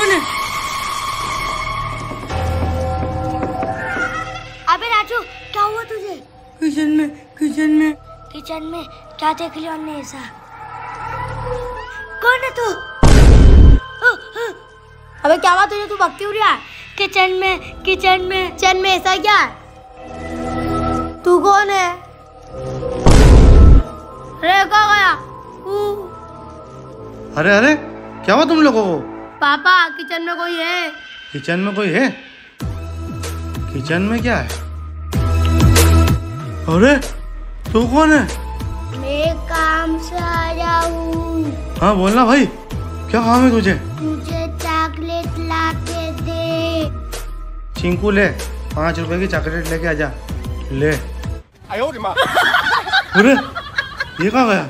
कौन है? अबे राजू क्या हुआ तुझे? किचन में किचन में। किचन में क्या देख लिया हमने ऐसा? कौन है तू? अबे क्या हुआ तुझे? तू भक्ति उड़िया किचन में किचन में किचन में ऐसा क्या? तू कौन है? अरे कहा गया? अरे अरे क्या हुआ तुम लोगों को? पापा किचन में कोई है? किचन में कोई है? किचन में क्या है? अरे तू कौन है? मैं काम से आया हूँ। हाँ बोलना भाई क्या काम है तुझे? मुझे चॉकलेट ला के दे। चिंकू ले पाँच रुपए की चॉकलेट लेके आजा ले। अरे ये कहाँ गया?